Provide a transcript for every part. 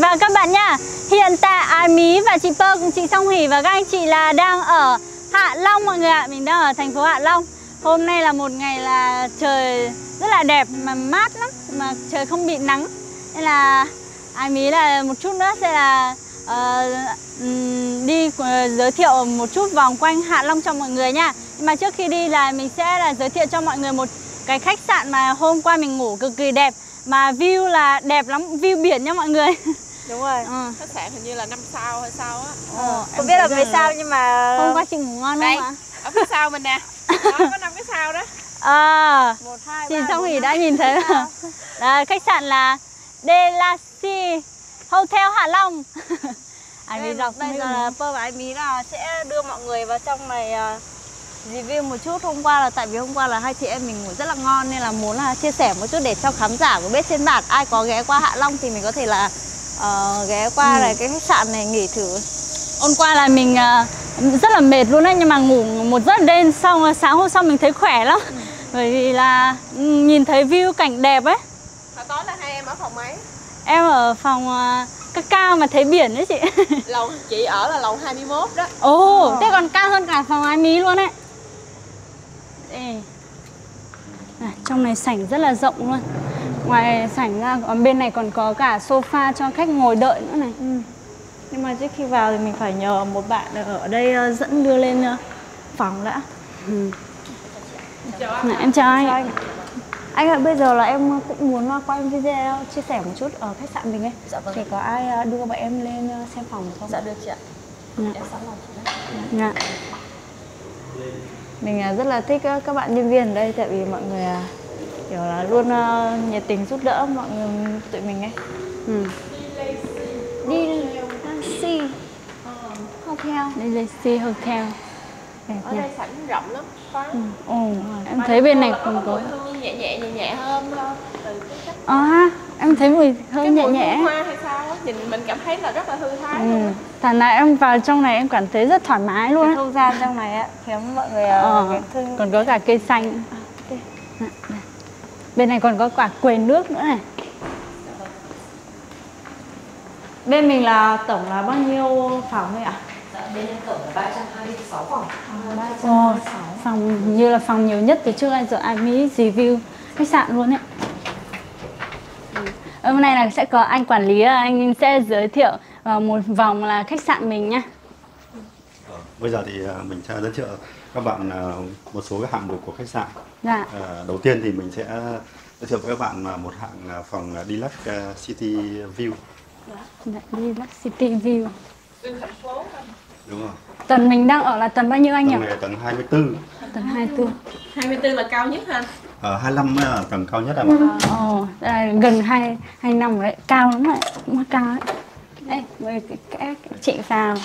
và các bạn nha. Hiện tại Ái Mí và chị Pơ cùng chị Song Hỷ và các anh chị là đang ở Hạ Long mọi người ạ. Mình đang ở thành phố Hạ Long. Hôm nay là một ngày là trời rất là đẹp mà mát lắm Mà trời không bị nắng. Nên là Ái Mí là một chút nữa sẽ là uh, đi ờ, giới thiệu một chút vòng quanh Hạ Long cho mọi người nha. Nhưng mà trước khi đi là mình sẽ là giới thiệu cho mọi người một cái khách sạn mà hôm qua mình ngủ cực kỳ đẹp. Mà view là đẹp lắm view biển nha mọi người. đúng rồi. Ừ. khách sạn hình như là năm sao hay sao á. Ờ, không biết là về sao nhưng mà hôm qua chị ngủ ngon Đây, không ạ? ở phía sau mình nè. Đó có năm cái sao đó. À một hai chị xong thì đã nhìn thấy là khách sạn là Delasi Hotel Hạ Long. Ai bây giờ bây giờ là Pơ và Mí là sẽ đưa mọi người vào trong này uh, review một chút. Hôm qua là tại vì hôm qua là hai chị em mình ngủ rất là ngon nên là muốn là chia sẻ một chút để cho khán giả của bếp trên bản ai có ghé qua Hạ Long thì mình có thể là uh, ghé qua ừ. này cái khách sạn này nghỉ thử. Hôm qua là mình uh, rất là mệt luôn đấy nhưng mà ngủ một giấc đêm xong sáng hôm sau mình thấy khỏe lắm. Ừ. bởi vì là ừ, nhìn thấy view cảnh đẹp ấy. Hồi tối là hai em ở phòng mấy? Em ở phòng uh, cao cao mà thấy biển đấy chị. Lầu chị ở là lầu 21 đó. Ồ oh, thế còn cao hơn cả phòng ai mí luôn đấy đây. À, trong này sảnh rất là rộng luôn ngoài sảnh ra còn bên này còn có cả sofa cho khách ngồi đợi nữa này ừ. nhưng mà trước khi vào thì mình phải nhờ một bạn ở đây uh, dẫn đưa lên uh, phòng đã ừ. Này, em chào anh, anh. anh ơi bây giờ là em cũng muốn uh, quay video chia sẻ một chút ở khách sạn mình ấy dạ vâng. thì có ai đưa bọn em lên xem phòng không dạ được chị ạ dạ. em sẵn lòng chị dạ mình rất là thích các bạn nhân viên ở đây tại vì mọi người à, kiểu là luôn à, nhiệt tình giúp đỡ mọi người tụi mình ấy. Ừ. đi Lacy Hotel. Đi Lacy Hotel. Đẹp ở đây sảnh rộng lắm khoáng ừ. Ồ, em thấy bên này còn có nhẹ nhẹ nhẹ nhẹ hơn từ cái cách. À, em thấy mùi hơi nhẹ nhẹ hoa hay sao á nhìn mình cảm thấy là rất là thư thái ừ. thằng này em vào trong này em cảm thấy rất thoải mái luôn cái không gian trong này á khiến mọi người à, ờ, thương còn có cả cây xanh. À, okay. Bên này còn có quả quầy nước nữa này. Bên mình là tổng là bao nhiêu phòng thôi ạ? Dạ, bên em tổng là 326 phòng à, 326 phòng. Như là phòng nhiều nhất từ trước ai giờ ai Mỹ review. Khách sạn luôn ấy. Hôm nay là sẽ có anh quản lý anh sẽ giới thiệu ờ, một vòng là khách sạn mình nhá. Ờ, bây giờ thì ờ, mình sẽ giới thiệu các bạn một số cái hạng mục của khách sạn dạ. đầu tiên thì mình sẽ giới thiệu với các bạn một hạng phòng Deluxe City View dạ, Deluxe City View đúng rồi tầng mình đang ở là tầng bao nhiêu anh nhỉ? Tầng này tầng 24 Tầng 24 24 là cao nhất ha Ờ, 25 mới là tầng cao nhất em ạ. Ồ, à, gần 2, 2 năm đấy, cao lắm đấy, cũng cao đấy. Đây, mời các chị vào.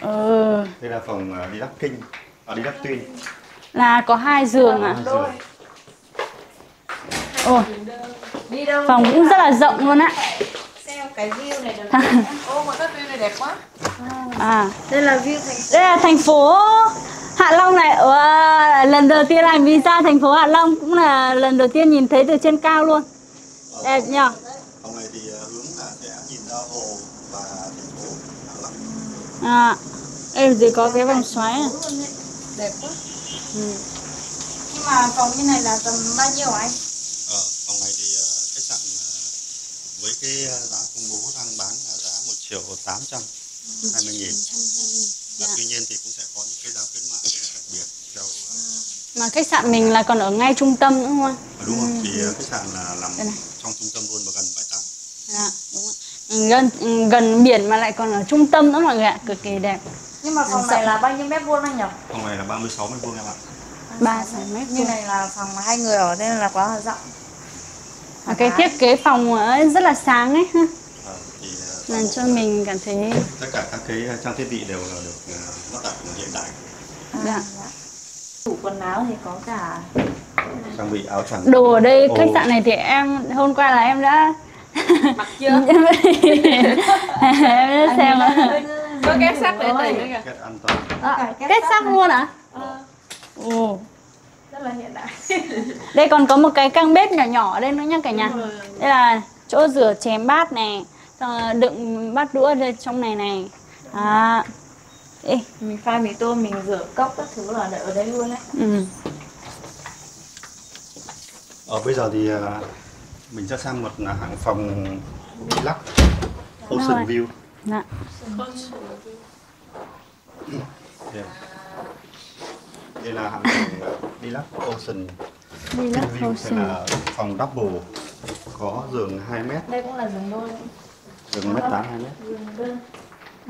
Ừ. Đây là phòng uh, đi đắp kinh, à, đi đắp tuyên. Là có hai giường à? Ồ, phòng cũng rất là rộng luôn á. Cái view này được Ô, mà cái view này đẹp quá. À, đây là view thành Đây là thành phố Hạ Long này wow, lần đầu tiên làm visa thành phố Hạ Long cũng là lần đầu tiên nhìn thấy từ trên cao luôn đẹp nhỉ phòng này thì ờ, hướng là sẽ nhìn ra hồ và thành phố Hạ Long à em gì có cái vòng xoáy này đẹp quá ừ. nhưng mà phòng như này là tầm bao nhiêu anh ờ, phòng này thì uh, khách sạn uh, với cái giá công bố đang bán là giá 1 triệu 820 nghìn dạ. tuy nhiên thì cũng sẽ có những cái giá khuyến mại đặc biệt theo mà khách sạn mình là còn ở ngay trung tâm nữa không anh? À, đúng rồi, ừ. thì khách sạn là nằm trong trung tâm luôn và gần bãi tắm. Dạ, đúng rồi. Ừ, gần gần biển mà lại còn ở trung tâm nữa mọi người ạ, cực kỳ đẹp. Nhưng mà phòng này là bao nhiêu mét vuông anh nhỉ? Phòng này là 36 mét vuông em ạ. 36 mét Như này là phòng hai người ở nên là quá là rộng. À, cái thiết kế phòng ấy rất là sáng ấy ha. À, thì, làm cho mình cảm thấy tất cả các cái trang thiết bị đều là được lắp đặt hiện đại. À, dạ. Tủ quần áo thì có cả trang bị áo choàng. Đồ ở đây khách sạn này thì em hôm qua là em đã mặc chưa? em đã xem có két sắt để tiền nữa kìa. Két an toàn. À, két sắt luôn à? Ờ. Ồ. Rất là hiện đại. đây còn có một cái căn bếp nhỏ nhỏ ở đây nữa nha cả nhà. Đây là chỗ rửa chén bát này rồi đựng bát đũa ở trong này này à Ê, Mình pha mì tôm, mình rửa cốc các thứ là để ở đây luôn đấy ừ. Ở bây giờ thì à, mình sẽ sang một là hãng phòng Rồi. Ocean View. Dạ. Yeah. Đây là phòng Deluxe Ocean. Đi lắc View sẽ ocean. là phòng double có giường 2 mét, Đây cũng là giường đôi. Giường mét 8 2 mét.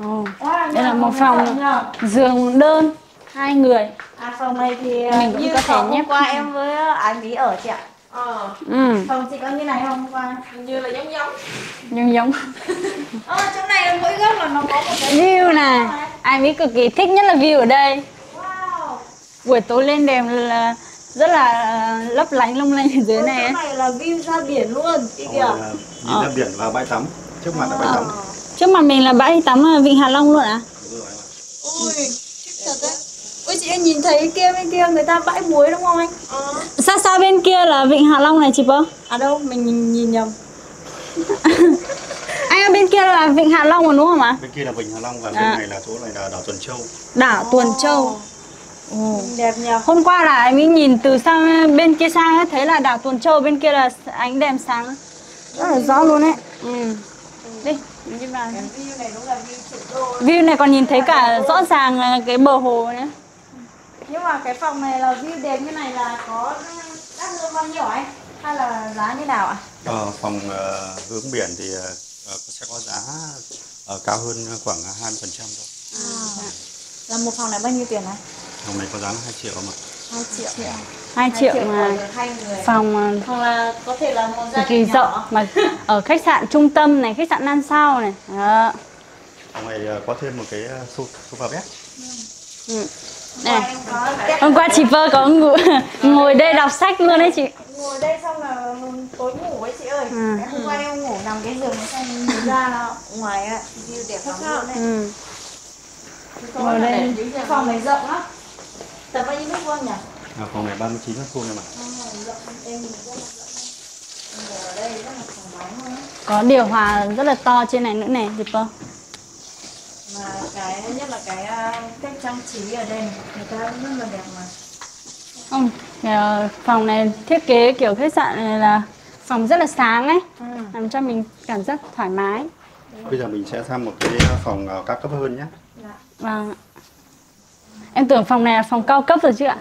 Ồ, đây là một phòng giường đơn hai người. À phòng này thì Mình cũng như có thể hôm qua em với anh Lý ở chị ạ Ờ, ừ. Phòng chị có như này không qua? như là giống giống. Nhưng giống. Ờ, chỗ này mỗi góc là nó có một cái view này. ai biết cực kỳ thích nhất là view ở đây. Wow. Buổi tối lên đèn là rất là lấp lánh lung linh ở dưới này Chỗ này là view ra biển luôn Chị kìa. Nhìn Ờ. ra biển và bãi tắm. Trước mặt là bãi tắm. trước mặt mình là bãi tắm vịnh Hạ Long luôn à Đúng rồi. Ui, thích thật đấy Ôi chị ơi, nhìn thấy kia bên kia người ta bãi muối đúng không anh? xa xa bên kia là vịnh Hạ Long này chị Bơ À đâu, mình nhìn, nhìn nhầm. Anh ở bên kia là vịnh Hạ Long rồi đúng không ạ? Bên kia là Vịnh Hạ Long và À. bên này là chỗ này là đảo Tuần Châu. đảo Tuần Châu. Ồ. Đẹp nhờ. Hôm qua là anh ấy nhìn từ sang bên kia sang ấy, thấy là đảo Tuần Châu bên kia là ánh đèn sáng. Rất là rõ luôn ấy. Ừ. đi. Mình đi vào View này đúng là view view này còn nhìn thấy cả rõ ràng là cái bờ hồ nữa Nhưng mà cái phòng này là view đẹp như này là có đắt hơn bao nhiêu anh? Hay là giá như nào ạ? Ờ, phòng ờ, hướng biển thì ờ, sẽ có giá ờ, cao hơn khoảng 20% thôi. Là một phòng này bao nhiêu tiền này? Phòng này có giá là 2 triệu mà. 2 triệu 2 triệu mà phòng Hoặc là có thể là một gia đình rộng nhỏ mà ở khách sạn trung tâm này khách sạn năm sao này đó. Phòng này có thêm một cái so- sofa bed. ừ. Này. này hôm qua chị Vơ có ngủ, ngồi đây đọc sách luôn đấy chị ngồi đây xong là tối ngủ ấy chị ơi. Em hôm qua em ngủ nằm cái giường này xong nhìn ra là ngoài á view đẹp lắm luôn đấy ừ. Ngồi đây. phòng này rộng lắm tầm bao nhiêu mét vuông nhỉ À, phòng này 39 mét vuông em ạ. em nhìn rất là rộng Em ngồi ở đây rất là thoải mái luôn á. có điều hòa rất là to trên này nữa này chị Vơ mà cái nhất là cái à, cách trang trí ở đây này, người ta rất là đẹp mà không ờ, phòng này thiết kế kiểu khách sạn này là phòng rất là sáng ấy Ừ. làm cho mình cảm giác thoải mái Bây giờ mình sẽ sang một cái phòng ờ, cao cấp hơn nhé. vâng ạ. em tưởng phòng này là phòng cao cấp rồi chứ ạ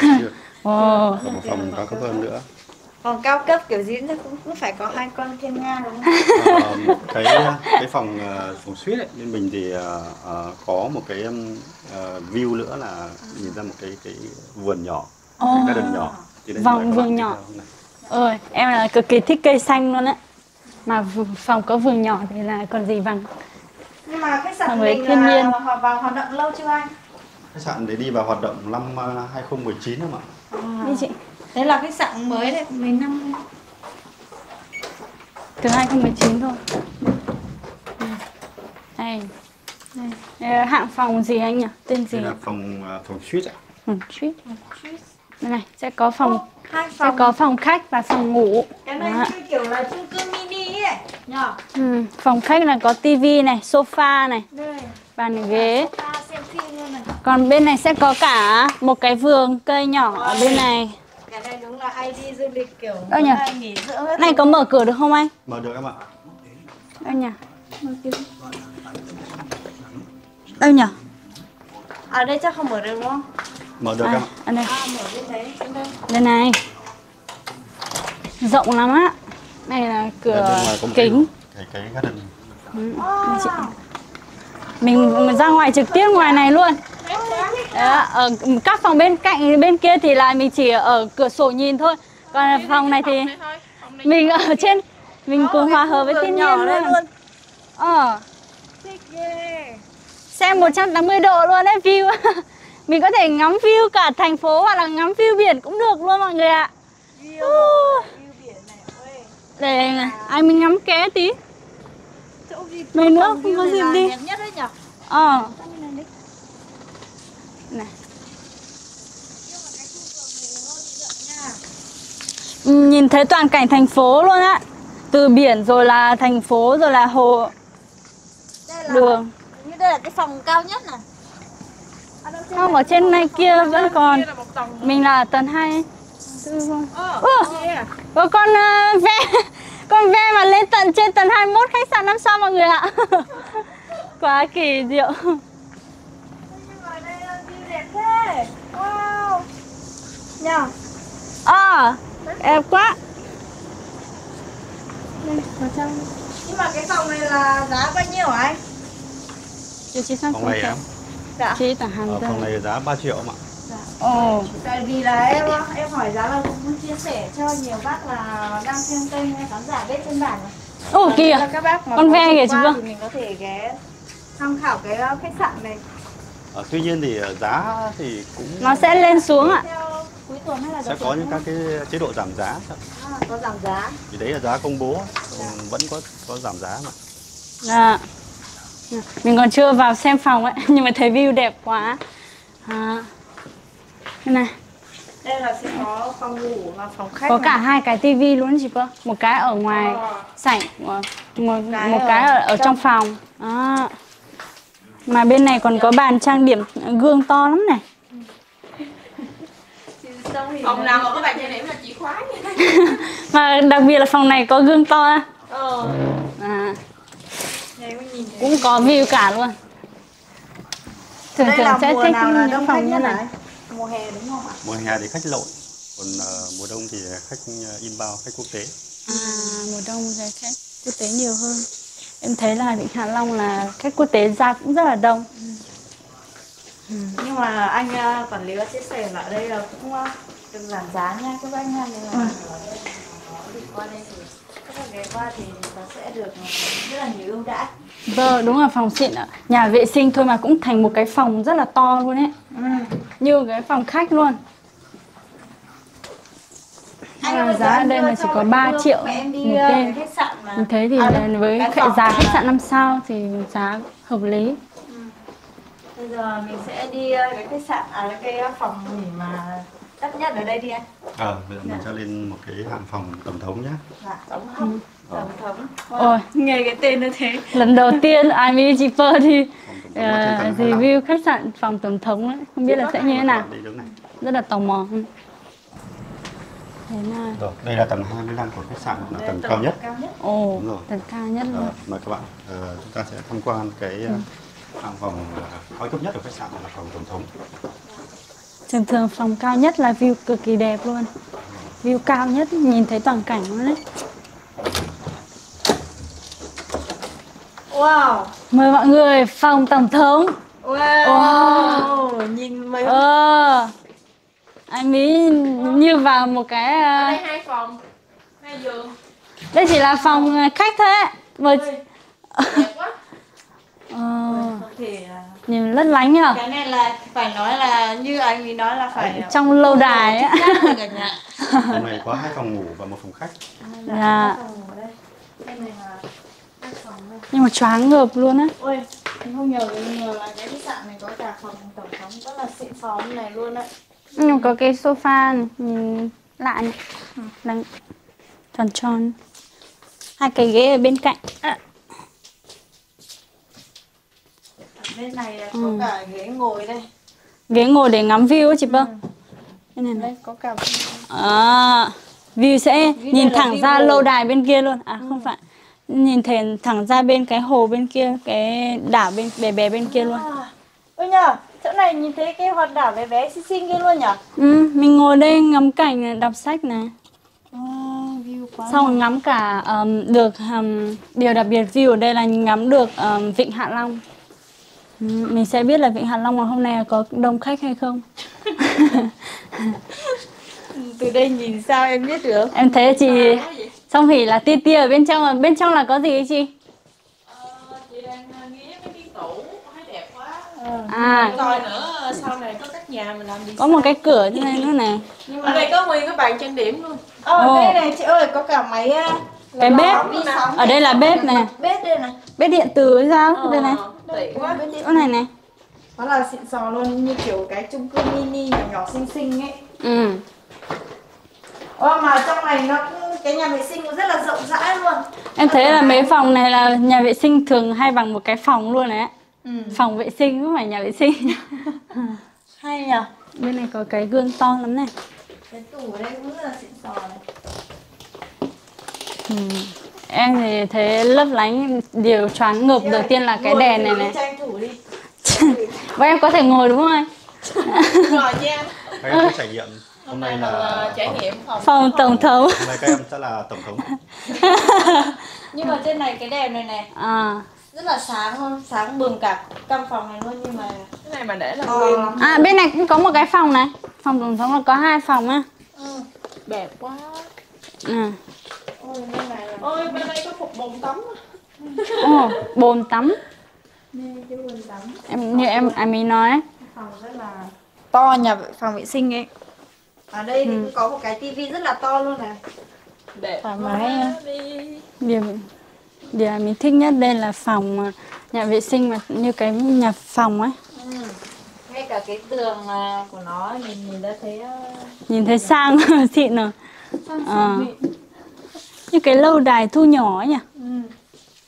Chưa. Ồ. Còn một phòng cao cấp hơn nữa. Còn cao cấp kiểu gì cũng cũng- cũng phải có hai con thiên nga đúng không một cái cái phòng ờ, phòng suite ấy, bên mình thì ờ, có một cái um, ờ, view nữa là nhìn ra một cái cái vườn nhỏ, Ồ. garden nhỏ. Thì đây Vòng vườn nhỏ. ơi em là cực kỳ thích cây xanh luôn á mà v- phòng có vườn nhỏ thì là còn gì bằng nhưng mà khách sạn mình thiên là nhiên. vào hoạt động lâu chưa anh Khách sạn đấy đi vào hoạt động năm ờ, 2019 em ạ. đi chị thế là khách sạn mới đấy mấy năm thôi. từ 2019 thôi. Ừ. đây. Đây Đây, hạng phòng gì anh nhỉ? Tên gì? Đây là phòng ờ, phòng suite ạ. ừ, suite. Đây này sẽ có phòng hai sẽ phòng. có phòng khách và phòng ngủ. Cái này như kiểu là chung cư mini ấy nhở ừ, phòng khách là có tivi này sofa này đây. bàn ghế. ta xem phim luôn này. Còn bên này sẽ có cả một cái vườn cây nhỏ ở bên này cái này đúng là ai đi du lịch kiểu nhỉ? nghỉ dưỡng hết này có mở cửa được không anh? Mở được em ạ. đâu nhỉ? Đâu nhỉ? Ở đây chắc không mở được đúng không? Mở được à, em ạ. ở đây. À mở bên đấy bên đây. Đây này. Rộng lắm á. Này là cửa kính. cái cái garden. Ừ, mình ra ngoài trực tiếp ngoài này luôn Đó, ở các phòng bên cạnh bên kia thì là mình chỉ ở cửa sổ nhìn thôi. Còn phòng này thì mình ở trên mình cùng hòa hợp với thiên nhiên luôn. ờ. Thích ghê. Xem 180 độ luôn đấy view. Mình có thể ngắm view cả thành phố hoặc là ngắm view biển cũng được luôn mọi người ạ. View view biển này ôi. Để này ai mình ngắm ké tí. Mấy nữa không có dịp đi. đẹp nhất đấy nhở? Ờ này. Ừ, nhìn thấy toàn cảnh thành phố luôn á. Từ biển rồi là thành phố rồi là hồ. Đây là đường. như đây là cái phòng cao nhất này. không ở trên này kia vẫn còn. mình là tầng hai Ủa, Ủa, con uh, ve. Con ve mà lên tận trên tầng 21 khách sạn năm sao mọi người ạ? Quá kỳ diệu Nhưng mà đây là view đẹp thế. Wow. Nhờ. à đẹp quá Nhưng mà cái phòng này là giá bao nhiêu anh? Chị chị sang phòng này em Dạ. chị tầng hàng ra phòng này giá 3 triệu mà ồ Tại vì là em em hỏi giá là cũng muốn chia sẻ cho nhiều bác là đang xem kênh khán giả biết trên bản ồ kìa các bác mà con ve kìa chị. Thì mình có thể ghé tham khảo cái uh, khách sạn này. Ờ, tuy nhiên thì ờ, giá thì cũng nó sẽ lên xuống ạ cuối tuần hay là sẽ có những các cái chế độ giảm giá À, có giảm giá. vì đấy là giá công bố còn vẫn có có giảm giá mà Dạ. Mình còn chưa vào xem phòng ấy Nhưng mà thấy view đẹp quá à. Đây này Đây là sẽ có phòng ngủ và phòng khách. Có này. cả hai cái tivi luôn chị Phương Một cái ở ngoài sảnh Một, một, cái một ở cái ở, ở trong phòng à. Mà bên này còn có bàn trang điểm gương to lắm này Phòng nào mà có bạn trang điểm là chị khoái Mà đặc biệt là phòng này có gương to. Ờ à, Đây có nhìn thấy. Cũng có view cả luôn Thường Đây thường là sẽ mùa thích nào là những đông khách phòng như nhất này? Mùa hè đúng không ạ? mùa hè thì khách lộn còn ờ, mùa đông thì khách ờ, inbound khách quốc tế À, mùa đông thì khách quốc tế nhiều hơn. Em thấy là Vịnh Hạ Long là khách quốc tế ra cũng rất là đông. Nhưng mà anh uh, quản lý có chia sẻ là ở đây là cũng uh, được giảm giá nha các anh nha. Nên là đi qua đây thì các bạn ghé qua thì nó sẽ được rất là nhiều ưu đãi. Vâng, đúng là phòng xịn ạ. Nhà vệ sinh thôi mà cũng thành một cái phòng rất là to luôn ấy. Như cái phòng khách luôn. Anh À, giá ở đây là chỉ có mẹ 3 đưa triệu một uh, đêm. Mình thấy thì À, với khách- giá khách sạn 5 sao thì giá hợp lý. Bây giờ mình sẽ đi uh, cái khách sạn à cái uh, phòng nghỉ mà đắt nhất ở đây đi anh. ờ bây giờ mình sẽ lên một cái hạng phòng tổng thống nhé Dạ, tổng thống. Tổng thống. Ôi, Nghe cái tên nó thế. lần đầu tiên ai chị Pơ đi phòng tổng thống ở trên ờ, tầng 25. review khách sạn phòng tổng thống ấy. Không biết là sẽ như thế nào. Rất là tò mò. Ừ. Thế nào? rồi đây là tầng 25 của khách sạn là tầng cao nhất Cao nhất. Ồ, Đúng rồi. tầng cao nhất luôn. mời các bạn ờ, chúng ta sẽ tham quan cái ờ, hạng phòng ờ, cao cấp nhất của khách sạn là phòng tổng thống Thường thường phòng cao nhất là view cực kỳ đẹp luôn. View cao nhất nhìn thấy toàn cảnh luôn đấy. Wow. Mời mọi người phòng tổng thống. Wow. Nhìn mấy Ờ. Anh Mỹ như vào một cái Ở ờ, đây hai phòng Hai giường đây chỉ là phòng ờ, khách thôi ạ. Mời Đẹp quá Ờ, thể à, nhìn lất lánh nhở. cái này là phải nói là như anh ấy nói là phải Trong lâu đài ấy. Chắc rồi cả nhà. phòng này có hai phòng ngủ và một phòng khách Dạ. Phòng ở đây. Đây này là hai phòng đây. Nhưng mà choáng ngợp luôn á. Ôi, không nhờ nhờ là cái khách sạn này có cả phòng tổng thống rất là xịn xóm này luôn đấy. Có cái sofa này, nhìn lạ này. Đang tròn tròn. Hai cái ghế ở bên cạnh. À, bên này là Ừ. có cả ghế ngồi đây. ghế ngồi để ngắm view chị Bông. Cái này này. Đây có cả À, view sẽ nhìn đây là thẳng view ra lâu đài bên kia luôn. À không phải. Nhìn thấy thẳng ra bên cái hồ bên kia, cái đảo bên bè bè bên kia luôn. À, ôi nhờ, chỗ này nhìn thấy cái hòn đảo bé bé xinh xinh kia luôn nhở? Ừ, mình ngồi đây ngắm cảnh này, đọc sách này. Wow, view quá. Xong rồi ngắm cả um, được um, điều đặc biệt view ở đây là ngắm được um, Vịnh Hạ Long. Ừ, mình sẽ biết là Vịnh Hạ Long ngày hôm nay có đông khách hay không. Từ đây nhìn sao em biết được? em thấy chị Song Hỷ là tia tia ở bên trong, bên trong là có gì ấy chị? À, Coi nữa sau này có các nhà mình làm gì có một cái cửa thế này nữa này. Ở đây có nguyên cái bàn trang điểm luôn Ờ, Ồ. đây này chị ơi, có cả máy à, Cái bếp. Ở đây là bếp này. Bếp đây này. Bếp điện tử hay sao? Đây này. Ờ, Bếp điện. Chỗ này này. Nó là xịn sò luôn như kiểu cái chung cư mini nhỏ nhỏ xinh xinh ấy. Ừ. Ô mà trong này nó cũng cái nhà vệ sinh nó rất là rộng rãi luôn Em thấy là mấy phòng này là nhà vệ sinh thường hay bằng một cái phòng luôn đấy. Ừ. Phòng vệ sinh không phải nhà vệ sinh. hay nhở Bên này có cái gương to lắm này. cái tủ ở đây cũng rất là xịn sò này Ừ. Em thì thấy lấp lánh điều choáng ngợp đầu tiên là cái Ngồi đèn này này. tranh thủ đi Và em có thể ngồi đúng không anh? Rồi nha các em có trải nghiệm hôm Hôm nay là trải nghiệm phòng Phòng tổng thống. hôm nay các em sẽ là tổng thống nhưng mà trên này cái đèn này này À. rất là sáng luôn sáng bừng cả căn phòng này luôn nhưng mà Cái này mà để là to nguyên lắm À bên này cũng có một cái phòng này. Phòng tổng thống là có hai phòng á. ừ. đẹp quá À. ôi bên này là Ôi bên đây có phục bồn tắm Ồ, bồn tắm. đây cái vườn tắm Em như em anh mới nói ấy. phòng rất là to nhà vệ- phòng vệ sinh ấy ở đây thì cũng có một cái tivi rất là to luôn này Đẹp Thoải mái á. đi điều mình thích nhất đây là phòng à, nhà vệ sinh mà như cái nhà phòng ấy. ừ. ngay cả cái tường à, của nó mình nhìn đã thấy à, Nhìn thấy sang xịn rồi. Ờ. Như cái lâu đài thu nhỏ ấy nhỉ? ừ.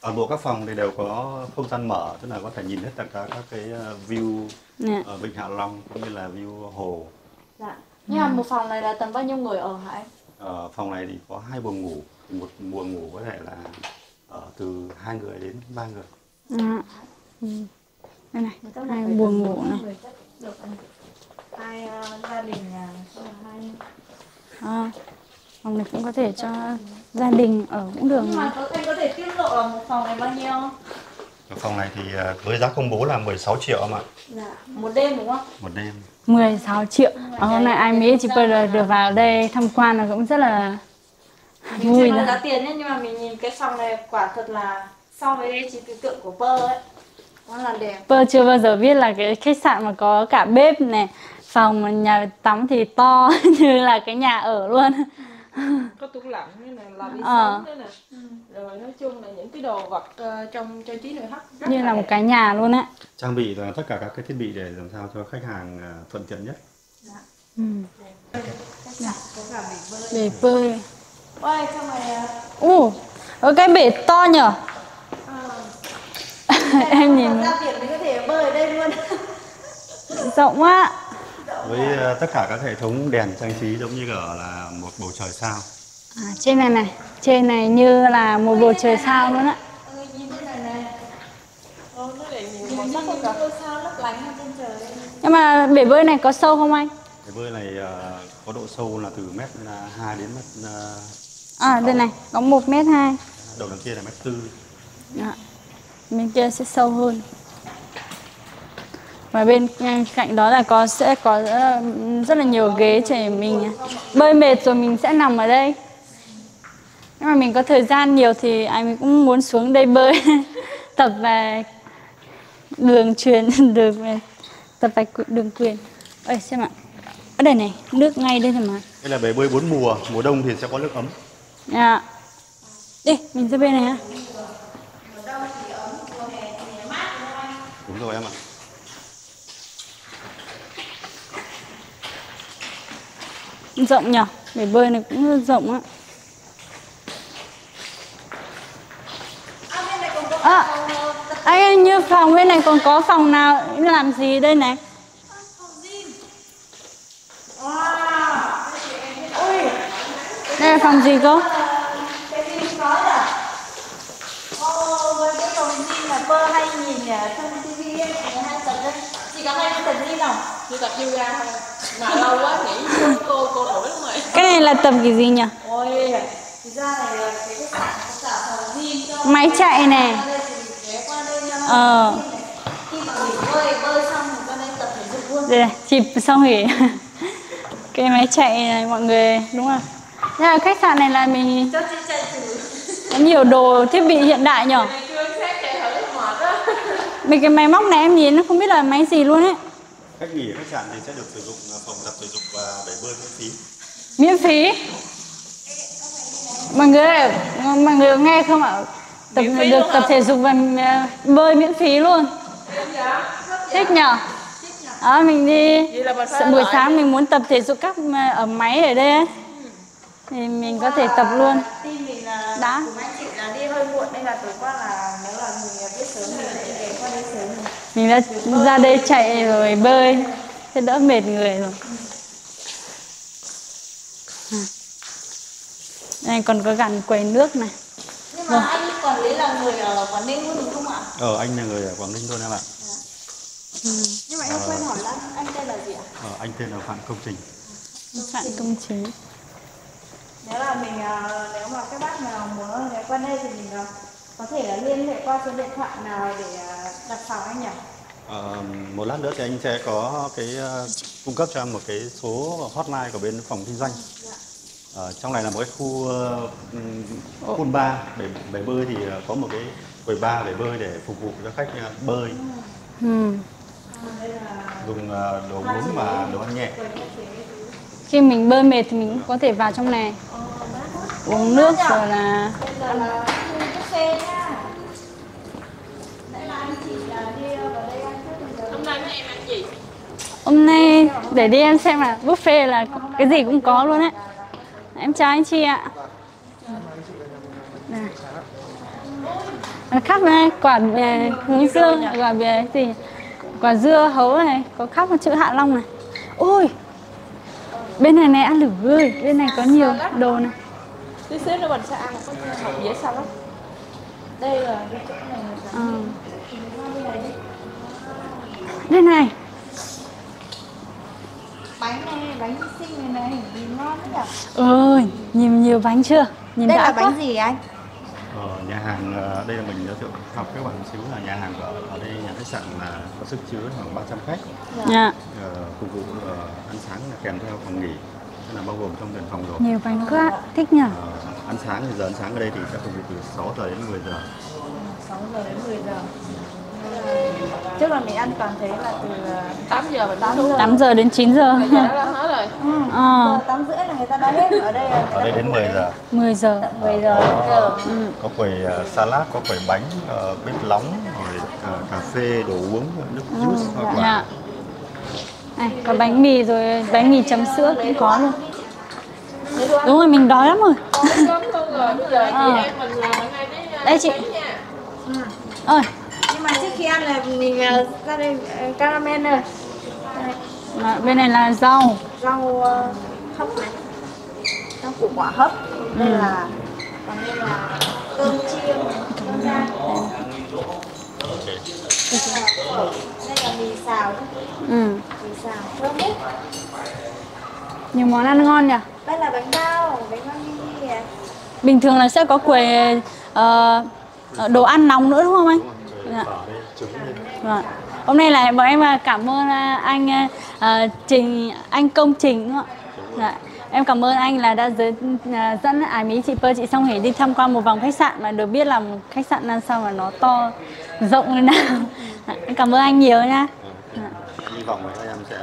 ở bộ các phòng thì đều có không gian mở tức là có thể nhìn hết tất cả các cái view Nè. ở Vịnh Hạ Long cũng như là view hồ dạ nhưng mà một phòng này là tầm bao nhiêu người ở hả anh Ờ, phòng này thì có hai buồng ngủ một buồng ngủ có thể là ở từ hai người đến ba người À. Ừ. Đây này, hai buồng ngủ này. hai à, gia đình là hai À. Phòng này cũng có thể cho gia đình ở cũng được nhưng mà. mà có, thể tiết lộ là một phòng này bao nhiêu phòng này thì ờ, với giá công bố là 16 triệu em ạ dạ một đêm đúng không một đêm 16 triệu. Ờ, hôm nay ai Mỹ chị Pearl được vào đây tham quan là cũng rất là vui nữa. giá tiền nhé nhưng mà mình nhìn cái phòng này quả thật là so với trí tưởng tượng của Pơ ấy nó là đẹp Pơ chưa bao giờ biết là cái khách sạn mà có cả bếp này, phòng mà nhà tắm thì to như là cái nhà ở luôn. Có tủ lạnh như này là đi Ờ. sống nữa nè Rồi nói chung là những cái đồ vật ờ, trong trang trí nội thất rất Như là một cái nhà luôn á. trang bị là tất cả các cái thiết bị để làm sao cho khách hàng ờ, thuận tiện nhất Ừ. có cả bể bơi Bể bơi. Ôi trong này à, Ồ, có cái bể to nhở? em nhìn ra biển thì có thể bơi ở đây luôn rộng quá. với ờ, tất cả các hệ thống đèn trang trí giống như ở là một bầu trời sao À, trên này này, trên này như là một bầu trời sao luôn á. nhìn trên này này Ô, nó lại nhiều màu nhìn sắc như không những cả ngôi sao lấp lánh ở trên trời Nhưng mà bể bơi này có sâu không anh? cái bơi này ờ, có độ sâu là từ mét ờ, hai đến mét ờ, À, đây này, có 1 mét 2 đầu đằng kia là mét tư Đó. Bên kia sẽ sâu hơn. Và bên cạnh đó là có sẽ có rất là, rất là nhiều ghế để mình bơi mệt rồi mình sẽ nằm ở đây. Nhưng mà mình có thời gian nhiều thì anh mình cũng muốn xuống đây bơi tập về đường truyền đường về tập về đường quyền. Ơi xem ạ. Ở đây này, nước ngay đây thôi mà. đây là bể bơi bốn mùa mùa đông thì sẽ có nước ấm Dạ. Đi, mình ra bên này ha. đúng rồi em ạ Rộng nhở Bể bơi này cũng rất rộng á À, anh như phòng bên này còn có phòng nào làm gì đây này? Đây là phòng gì cơ? cái gì có nhỉ ô với cái phòng gym là bơ hay nhìn ở trong TV ấy người hay tập đấy chị có hay tập gì không Như tập yoga thôi Mà lâu quá nghỉ cô cô, đổi lắm rồi Cái này là tập cái gì nhỉ? ôi thực ra này là cái khách sản phòng gym cho Máy chạy này Ờ khi mà nghỉ bơi bơi xong thì con đây tập thể dục luôn Đây này, chịp xong nghỉ Cái máy chạy này mọi người đúng không? Là khách sạn này là mình có nhiều đồ thiết bị hiện đại nhở? Mấy cái máy móc này em nhìn nó không biết là máy gì luôn ấy. Khách nghỉ ở khách sạn thì sẽ được sử dụng ờ, phòng tập thể dục và bể bơi miễn phí. Miễn phí? Mọi người ơi, mọi người nghe không ạ? Tập, được tập thể dục và ờ, bơi miễn phí luôn. Thích nhở? Đó, mình đi. Mình buổi sáng mình muốn tập thể dục các ờ, ở máy ở đây ấy. Thì mình có thể tập luôn Team mình là Đã. cùng anh chị là đi hơi muộn nên là tối qua là nếu là mình biết sớm mình sẽ ghé qua đây sớm. mình đã ra đây chạy rồi bơi sẽ đỡ mệt người rồi đây còn có gặn quầy nước này Nhưng mà anh quản lý là người ở Quảng Ninh luôn đúng không ạ? Ờ, anh là người ở Quảng Ninh thôi em ạ. Nhưng mà em quên hỏi là anh tên là gì ạ? Ờ, anh tên là Phạm Công Trình. Phạm công chính Nếu là mình à, nếu mà các bác nào muốn ghé qua đây thì mình à, có thể là liên hệ qua số điện thoại nào để à, đặt phòng anh nhỉ? Ờ, một lát nữa thì anh sẽ có cái ờ, cung cấp cho em một cái số hotline của bên phòng kinh doanh. Ờ, trong này là một cái khu uh, pool bar để bể bơi thì ờ, có một cái quầy bar để bơi để phục vụ cho khách ờ, bơi ừ. dùng ờ, đồ uống và đồ ăn nhẹ khi mình bơi mệt thì mình cũng có thể vào trong này. Uống nước rồi là hôm nay để đi em xem là buffet là cái gì cũng có luôn đấy em chào anh chị ạ. Này. À, khắp này quả bè, hướng dương quả bè gì? Quả dưa hấu này có khắp một chữ hạ long này. Ôi bên này này ăn lử ơi bên này có nhiều đồ này tí xíu nữa mình sẽ ăn. Có hộp dễ sao lắm. Đây là cái chỗ này là Ờ. đây này. Bánh này, bánh xinh này này, nhìn ngon đấy nhỉ? ơi nhìn nhiều bánh chưa? Nhìn Đây đã là quá. bánh gì anh? Ờ, nhà hàng ờ, đây là mình giới thiệu học các bạn một xíu là nhà hàng ở, ở đây nhà khách sạn là có sức chứa khoảng 300 khách dạ. Ờ, phục vụ ờ, ăn sáng là kèm theo phòng nghỉ tức là bao gồm trong tiền phòng rồi nhiều bánh quá thích nhỉ Ờ, ăn sáng thì giờ ăn sáng ở đây thì sẽ phục vụ từ 6 giờ đến 10 giờ 6 giờ đến 10 giờ. Trước là mình ăn toàn thế là từ 8 giờ mình 8 xuống. giờ. 8 giờ đến 9 giờ. Giờ hết rồi. Ờ, Giờ 8 rưỡi là người ta đã hết ở đây là ở đây đến 10 giờ. 10 giờ. 10 giờ. giờ. có quầy ờ, salad có quầy bánh ờ, bếp nóng rồi ờ, cà phê đồ uống nước juice hoặc là dạ. này có bánh mì rồi bánh mì chấm sữa cũng có luôn. Đúng rồi mình đói lắm rồi. Cấm luôn rồi bây giờ Ờ. chị em mình là hôm nay đi Đây chị. ơi khi ăn là mình ờ, ra đây ờ, caramel này. Đây, mà bên này là rau Rau ờ, hấp này. Rau củ quả hấp. Đây Ừ. là còn đây là cơm chiên, cơm rang. Đây là mì xào, ừ. mì xào thơm đấy. nhiều món ăn ngon nhỉ Đây là bánh bao, bánh bao mini bình thường là sẽ có quầy ờ, ờ, đồ ăn nóng nữa đúng không anh Dạ. Vâng. Hôm nay là bọn em à, cảm ơn à, anh à, Trình anh Công Trình đúng không ạ? Dạ. Em cảm ơn anh là đã giới, à, dẫn Ái Mỹ chị Pơ chị Song Hỷ đi tham quan một vòng khách sạn mà được biết là một khách sạn làm sao mà nó to rộng như nào. Dạ, Em cảm ơn anh nhiều nha. Ờ, hy vọng là em sẽ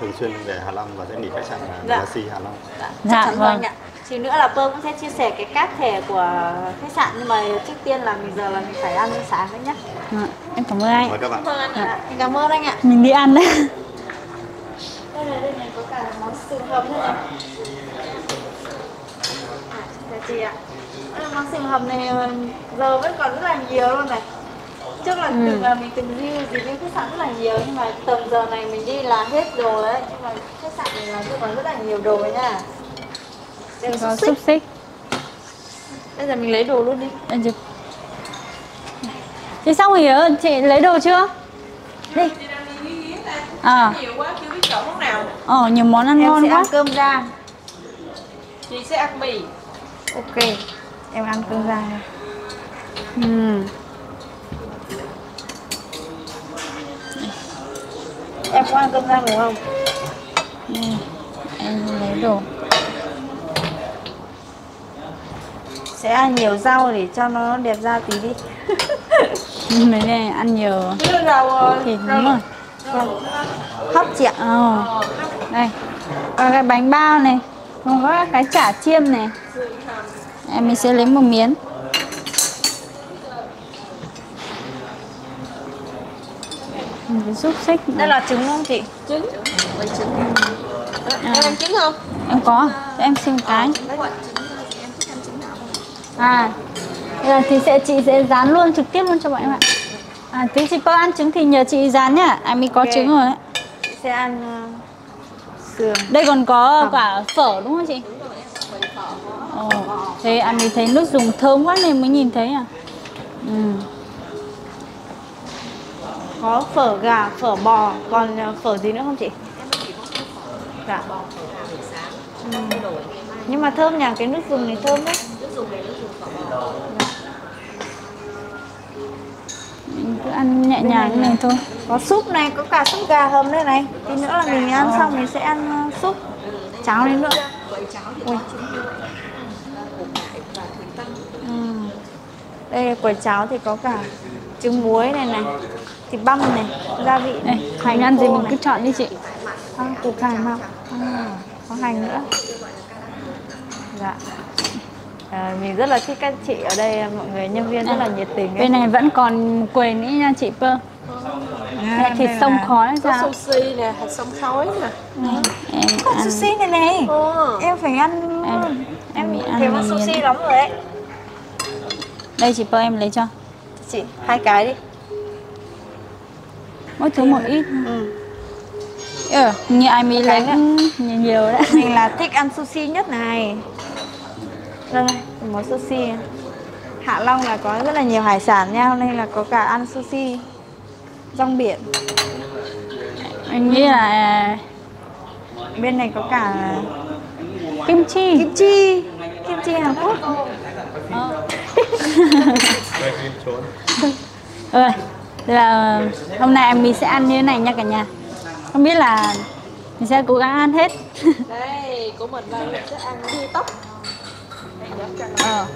thường xuyên về Hà Long và sẽ nghỉ khách sạn là Dạ. Hà Long Dạ, Dạ, vâng. anh ạ. Thì nữa là Pơ cũng sẽ chia sẻ cái cáp thẻ của khách sạn nhưng mà trước tiên là mình giờ là mình phải ăn sáng đấy nhá. Dạ, Em cảm ơn anh. mời các bạn Vâng anh ạ. Mình cảm ơn anh ạ. Mình đi ăn đấy. Đây là đây này có cả món sườn hầm nữa này. À, chị ạ. Món sườn hầm này ờ, giờ vẫn còn rất là nhiều luôn này. Trước là Ừ. từng là mình từng review review khách sạn rất là nhiều nhưng mà tầm giờ này mình đi là hết đồ đấy nhưng mà khách sạn này là vẫn còn rất là nhiều đồ nha. Đây là Có xúc xích. xúc xích. Bây giờ mình lấy đồ luôn đi. Anh chị. Chị Song Hỷ ơi, chị lấy đồ chưa? Đi. À, nhiều quá chưa biết chọn món nào ờ, nhiều món ăn Em ngon sẽ quá. ăn cơm rang. chị sẽ ăn mì Ok. Em ăn cơm rang này. Ừ. Em có ăn cơm rang đúng không? Đây, em lấy đồ. Sẽ ăn nhiều rau để cho nó đẹp da tí đi. Mấy này ăn nhiều cái rau ờ, thịt đúng rồi. Hấp chị ạ. Ờ. Đây. Có cái bánh bao này. Còn có cái chả chiêm này. Em mình sẽ lấy một miếng. Cái xúc xích. Đây là trứng không chị? trứng em ăn trứng không Em có. Em xin một cái. Đấy. À, thì sẽ chị sẽ dán luôn trực tiếp luôn cho bọn em ạ. À, tí chị Pơ ăn trứng thì nhờ chị dán nhá. Anh mới có Ok. trứng rồi đấy. sẽ ăn ờ, sườn Đây còn có quả phở đúng không chị? Ồ, thế anh mới thấy nước dùng thơm quá nên mới nhìn thấy à. Ừ. có phở gà phở bò còn ờ, phở gì nữa không chị dạ ừ. nhưng mà thơm nhỉ cái nước dùng này thơm đấy Mình cứ ăn nhẹ nhàng này thôi. có súp này có cả súp gà hầm đây này tí nữa là mình ăn xong mình sẽ ăn ờ, súp cháo đấy nữa Ui. Ừ. đây quẩy cháo thì có cả trứng muối này này thịt băm này gia vị này hành ăn gì mình này. cứ chọn đi chị. À, củ cải mọc à, có hành nữa dạ à, mình rất là thích các chị ở đây mọi người nhân viên rất là nhiệt tình ấy. Bên này vẫn còn quầy nữa nha chị Pơ. À, Mẹ thịt sông khói có sao? sushi nè thịt sông khói nè Em Có ăn sushi này này Ờ. em phải ăn Em- em em bị em ăn thèm ăn sushi lắm rồi đấy đây chị Pơ em lấy cho. chị hai cái đi Mỗi thứ một ít. ừ. Ờ, như ai mới lấy nhiều đấy. mình là thích ăn sushi nhất này đây đây món sushi Hạ Long là có rất là nhiều hải sản nha hôm nay là có cả ăn sushi rong biển Anh nghĩ là bên này có cả kim chi. kim chi kim chi Hàn Quốc Ờ, đây là hôm nay em mình sẽ ăn như thế này nha cả nhà. Không biết là mình sẽ cố gắng ăn hết. đây của mình mình sẽ ăn bia tóc Ờ.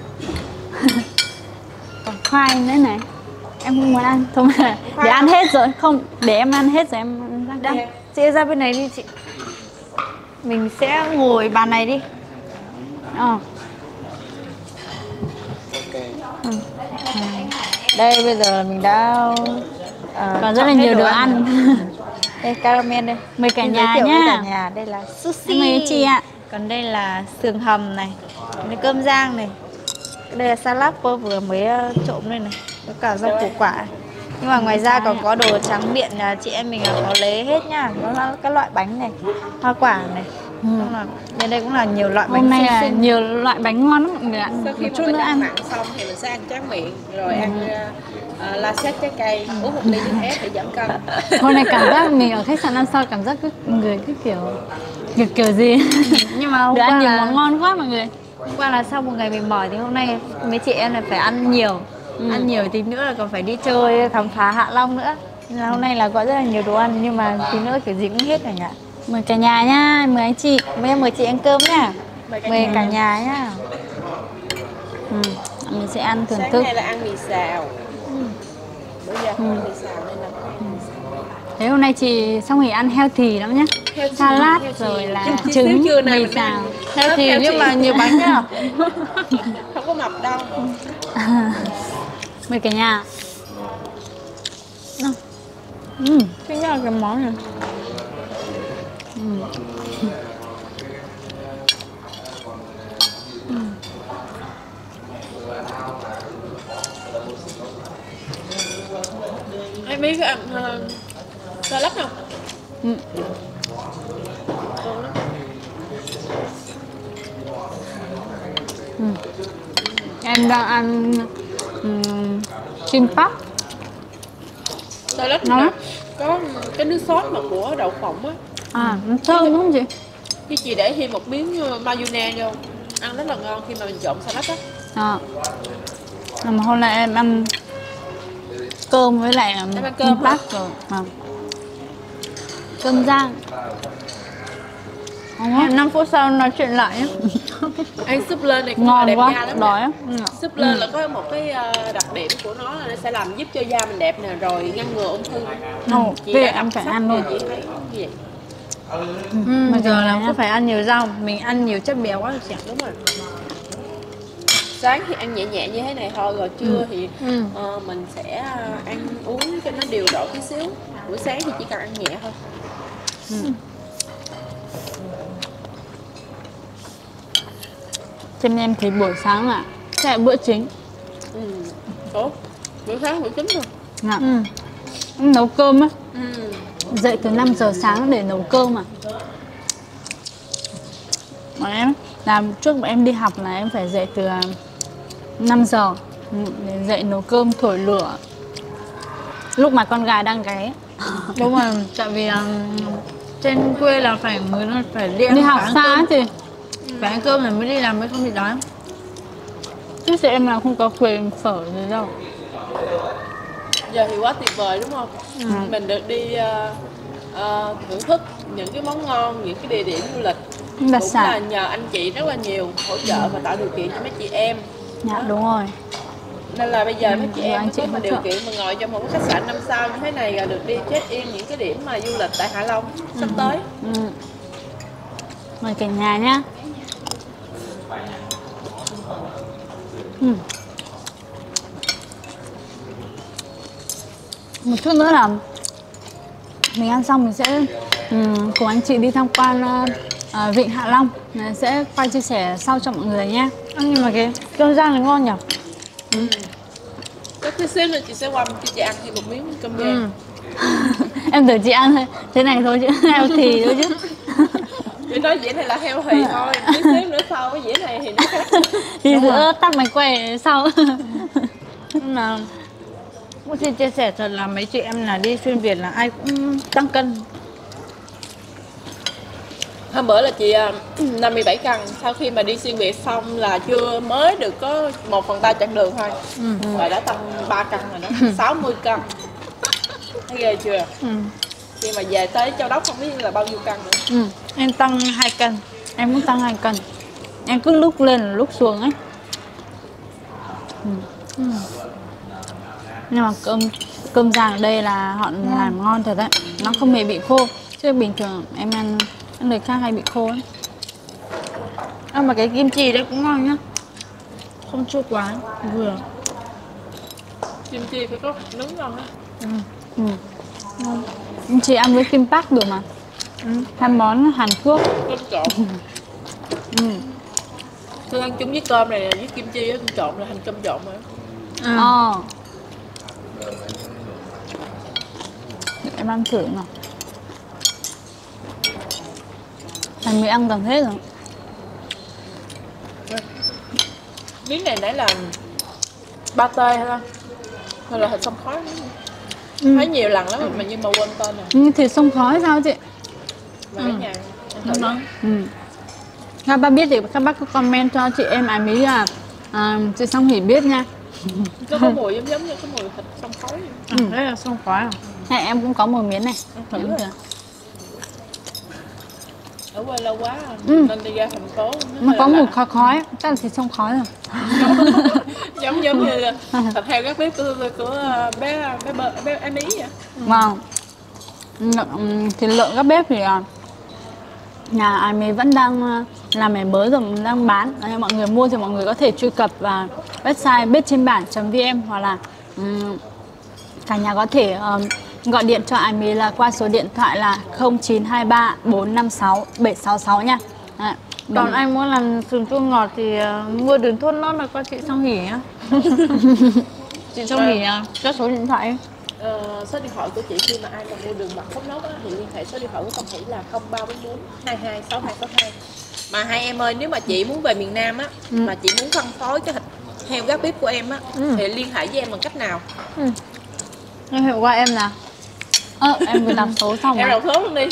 Còn khoai nữa này. Em không muốn ăn, thôi mà để ăn hết rồi, không để em ăn hết rồi em ăn đây chị ra bên này đi chị mình sẽ ngồi bàn này đi Ờ. Ừ. đây bây giờ mình đã ờ, Còn rất là nhiều đồ ăn. đây caramel đây Mời cả Xin nhà nhá. cả nhà đây là sushi Mời chị ạ. Còn đây là sườn hầm này đây cơm rang này. Đây là salad cô vừa mới ờ, trộn đây này có cả rau củ quả. Nhưng mà ngoài ra còn có đồ trắng miệng là chị em mình là có lấy hết nha. Có các loại bánh này hoa quả này Ừ. Là bên đây cũng là nhiều loại bánh Hôm nay xinh là xinh. nhiều loại bánh ngon lắm mọi người ạ. sau khi Một chút nữa ăn ăn. mặn xong thì mình sẽ ăn tráng miệng rồi ăn uh, la xét trái cây uống một ly nước ép để giảm cân Hôm nay cảm giác mình ở khách sạn ăn sau cảm giác cứ người cứ kiểu kiểu kiểu gì nhưng mà hôm được ăn qua nhiều là, món ngon quá mọi người hôm qua là sau một ngày mình mỏi thì hôm nay mấy chị em là phải ăn nhiều Ừ. ăn nhiều tí nữa là còn phải đi chơi khám phá Hạ Long nữa Nên là hôm nay là có rất là nhiều đồ ăn nhưng mà tí nữa kiểu gì cũng hết cả nhà mời cả nhà nha mời anh chị. Bây giờ mời chị ăn cơm nhá. Mời cả Mời nhà. cả nhà nhá. Ừ. mình sẽ ăn thưởng sáng thức. nay là ăn mì xào. Bữa giờ không ăn mì xào nên là thế hôm nay chị xong thì ăn healthy lắm nhá. Healthy, salad healthy. rồi là trứng trưa mì xào. thì Theo nhưng mà nhiều bánh nhá. Không có mập đâu. Mời cả nhà. Ừ. Nhất là cái món này em biết ăn uh, salad không Ừ. Ừ. em đang ăn um, kimbap salad Ngon nè lắm. có cái nước sốt mà của đậu phộng á à nó thơm đúng không chị? Khi chị để thêm một miếng ờ, mayonnaise vô ăn rất là ngon khi mà mình trộn salad á. À. Nhưng mà hôm nay em ăn cơm với lại Em ăn cơm kimbap rồi. À. cơm rang. Quá. 5 phút sau nói chuyện lại ăn súp lơ này cũng ngon đẹp quá da lắm đói á. súp lơ là có một cái ờ, đặc điểm của nó là nó sẽ làm giúp cho da mình đẹp nè rồi ngăn ngừa ung thư. Ồ, Chị đã em phải ăn luôn. Chị thấy như vậy ừ, Bây giờ là cứ phải ăn nhiều rau Mình ăn nhiều chất béo quá ạ đúng rồi sáng thì ăn nhẹ nhẹ như thế này thôi rồi trưa thì Ừ. ờ, mình sẽ ờ, ăn uống cho nó điều độ tí xíu buổi sáng thì chỉ cần ăn nhẹ thôi Trên em thì buổi sáng là sẽ bữa chính ừ. Ủa, bữa sáng bữa chính rồi dạ. ừ. nấu cơm á ừ. Dậy từ 5 giờ sáng để nấu cơm mà bọn em làm trước bọn em đi học là em phải dậy từ à, 5 giờ ừ, để dậy nấu cơm thổi lửa. Lúc mà con gà đang gáy. Đúng rồi tại vì um, trên quê là phải người nó phải đi, đi học xa cơm. thì. Phải ăn cơm rồi mới đi làm mới không bị đói. Chứ chị em là không có quyền phở gì đâu giờ thì quá tuyệt vời đúng không? Mình được đi ờ, ờ, thưởng thức những cái món ngon những cái địa điểm du lịch. Đặc cũng là nhờ anh chị rất là nhiều hỗ trợ và tạo điều kiện cho mấy chị em. Dạ đúng rồi. Nên là bây giờ mấy chị Ừ, em có hỗ điều kiện mà ngồi trong một cái khách sạn năm sao như thế này là được đi check in những cái điểm mà du lịch tại Hạ Long sắp tới. Ừ. mời cả nhà nhá. Ừ. một chút nữa là mình ăn xong mình sẽ um, cùng anh chị đi tham quan uh, uh, vịnh Hạ Long. Này, sẽ quay chia sẻ sau cho mọi người nhé. Ơ, nhưng mà cái cơm rang này ngon nhỉ? Có tí xíu nữa chị sẽ qua cho chị ăn thêm một miếng cơm ừ. rang em tưởng chị ăn thôi thế này thôi chứ heo thì thôi chứ. Chị nói dĩa này là heo hì thôi tí xíu nữa sau cái dĩa này thì nó khác. Thì giữa tắt máy quay sau. Nhưng mà cũng xin chia sẻ thật là mấy chị em là đi xuyên Việt là ai cũng tăng cân. Hôm bữa là chị à, 57 cân. Sau khi mà đi xuyên việt xong là chưa mới được có một phần ba chặng đường thôi. Và đã tăng 3 cân rồi đó. 60 cân. Thấy ghê chưa? Ừ. khi mà về tới châu đốc không biết là bao nhiêu cân nữa. Ừ. em tăng 2 cân. Em cũng tăng 2 cân. Em cứ lúc lên lúc xuống ấy. Ừ. nhưng mà cơm cơm rang ở đây là họ làm ngon thật đấy. Nó không hề bị khô. Chứ bình thường em ăn ăn người khác hay bị khô ấy. À, mà cái kim chi đấy cũng ngon nhá. Không chua quá vừa. Kim chi phải có nướng ngon á ừ. Em chỉ ăn với kim bác được mà. Ừ. hai món Hàn Quốc. Cơm trộn. Ừ. thường ăn chung với cơm này với kim chi á cơm trộn là thành cơm trộn rồi. À. Ờ. Em ăn thử nào Thành mới ăn gần hết rồi. Miếng này nãy là ba tê hay không hay là thịt sông khói? Thấy nhiều lần lắm mà nhưng mà quên tên rồi. Ừ, Thịt sông khói sao chị? mà cả nhà ăn thử. ngon Ừ. Các bác biết thì các bác cứ comment cho chị em ái mỹ là à, chị Song Hỷ biết nha nó có mùi giống giống như cái mùi thịt sông khói vậy. à, đấy là xong khoái à Này em cũng có một miếng này Ăn thử rồi. thử. ở quê lâu quá Ừ. nên đi ra thành phố Nó có mùi khói khói Chắc là thịt sông khói rồi giống giống như là thịt heo các bếp của, của ờ, bé bé bơ bé em ý vậy Vâng Lợn- ừm, Thịt lợn các bếp thì à, nhà ai mỹ vẫn đang à, làm mẻ mới rồi đang bán mọi người mua thì mọi người có thể truy cập vào website bếp trên bản vn hoặc là ừm, cả nhà có thể ừm, gọi điện cho ai mỹ là qua số điện thoại là 0923 456 766 nha Đấy. còn anh muốn làm sườn chua ngọt thì uh, mua đường thốt nót là qua chị Song Hỷ nhá chị Song Hỷ à, cho số điện thoại. Ờ, số điện thoại của chị khi mà ai mà mua đường mật thốt nốt á, thì liên hệ số điện thoại của công ty là 0344 22 6262 mà hai em ơi nếu mà chị muốn về miền Nam á mà chị muốn phân phối cái thịt heo gác bếp của em á thì liên hệ với em bằng cách nào? Liên hệ qua em là Ơ, em vừa đọc số xong em đầu số luôn đi.